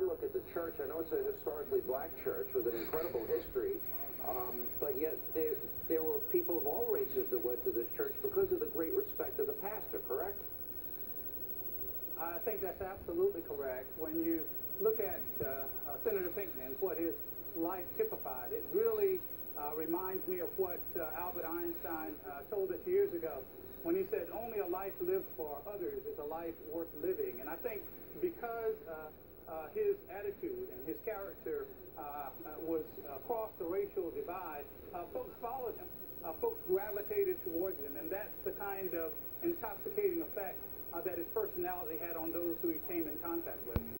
I look at the church, I know it's a historically black church with an incredible history, um, but yet there, there were people of all races that went to this church because of the great respect of the pastor, correct? I think that's absolutely correct. When you look at uh, uh, Senator Pinckney, what his life typified, it really uh, reminds me of what uh, Albert Einstein uh, told us years ago when he said, only a life lived for others is a life worth living. And I think because uh, his attitude and his character uh, uh, was uh, across the racial divide, folks followed him. folks gravitated towards him, and that's the kind of intoxicating effect uh, that his personality had on those who he came in contact with.